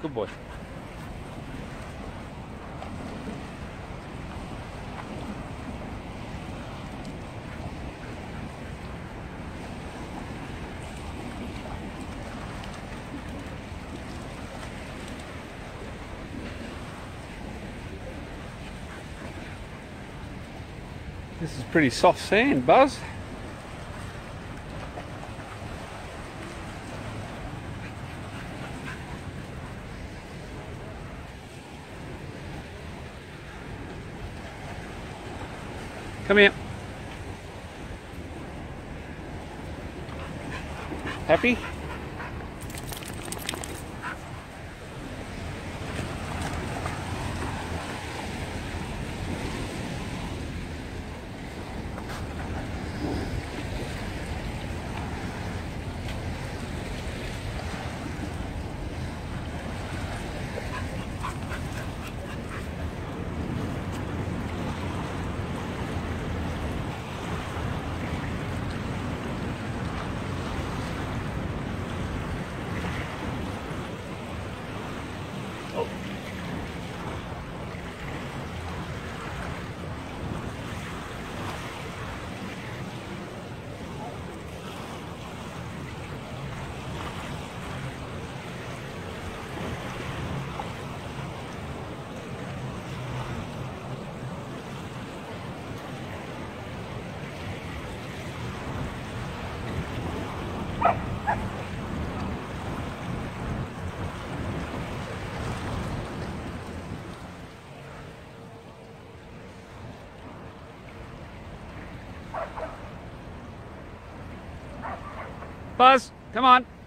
Good boy. This is pretty soft sand, Buzz. Come here. Happy? Buzz, come on.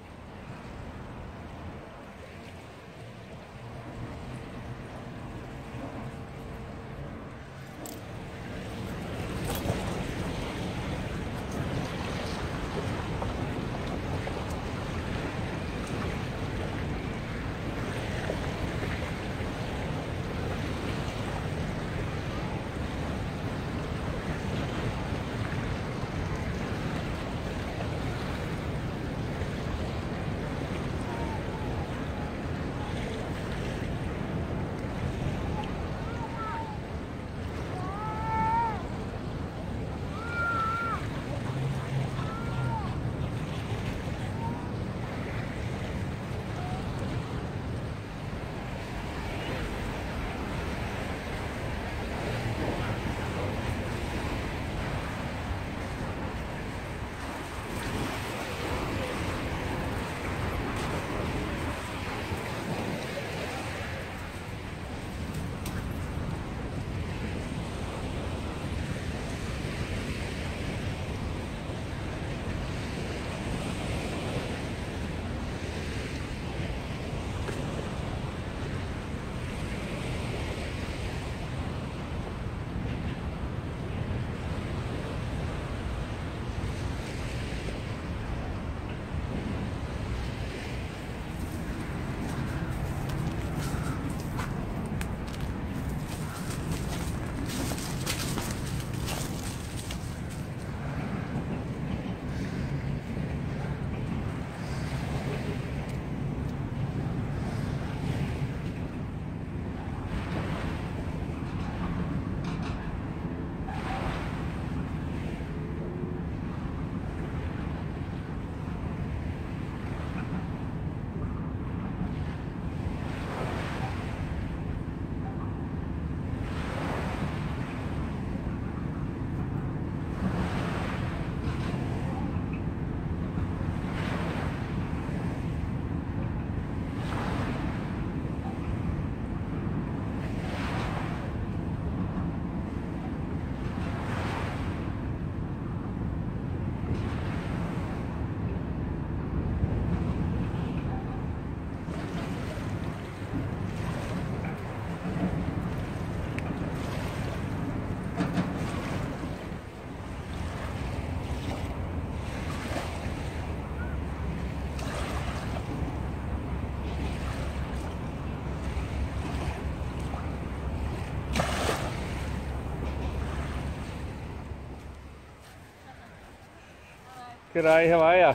G'day, how are you?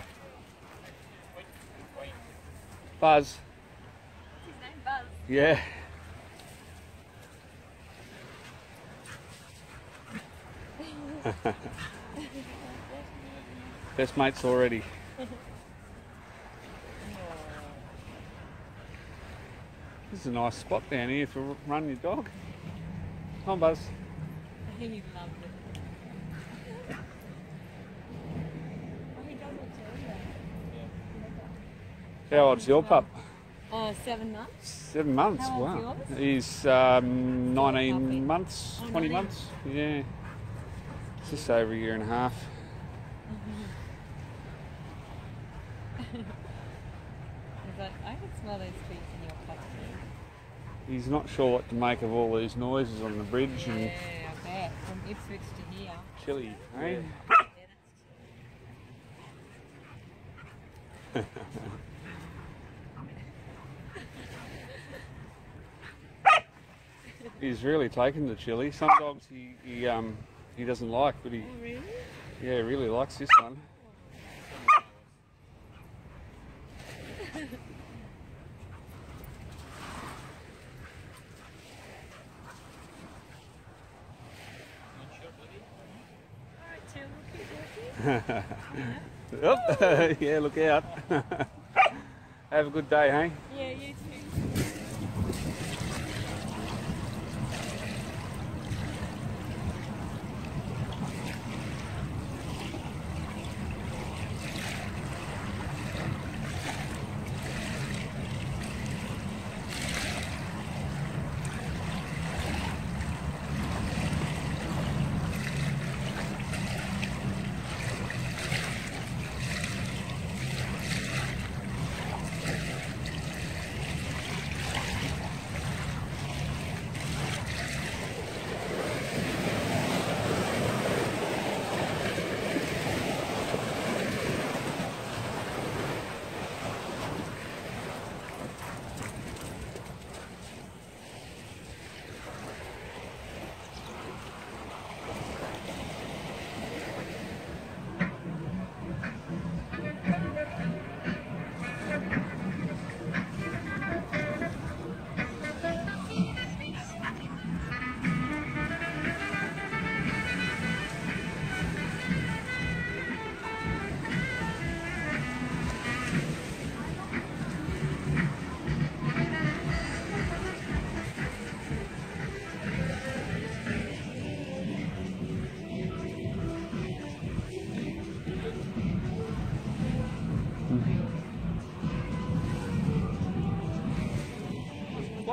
Buzz. His name? Buzz. Yeah. Best mates already. This is a nice spot down here to run your dog. Come on, Buzzy. Oh, he does look terrible. How old's your pup? Uh, seven months. Seven months. How wow. He's um, 19 Puppy. months, Oh, 20 19. months. Yeah. Just over a year and a half. He's like, I can smell those feet in your puppy. He's not sure what to make of all these noises on the bridge and Yeah, I bet. From Ipswich to here. chilly. Eh? Yeah, He's really taken to chili. Some dogs he, he um he doesn't like, but he Oh, really? yeah really likes this one. Alright, Tim, we'll keep walking. Oh, yeah, look out. Have a good day, hey? Yeah, you too.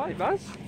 Play, Buzz.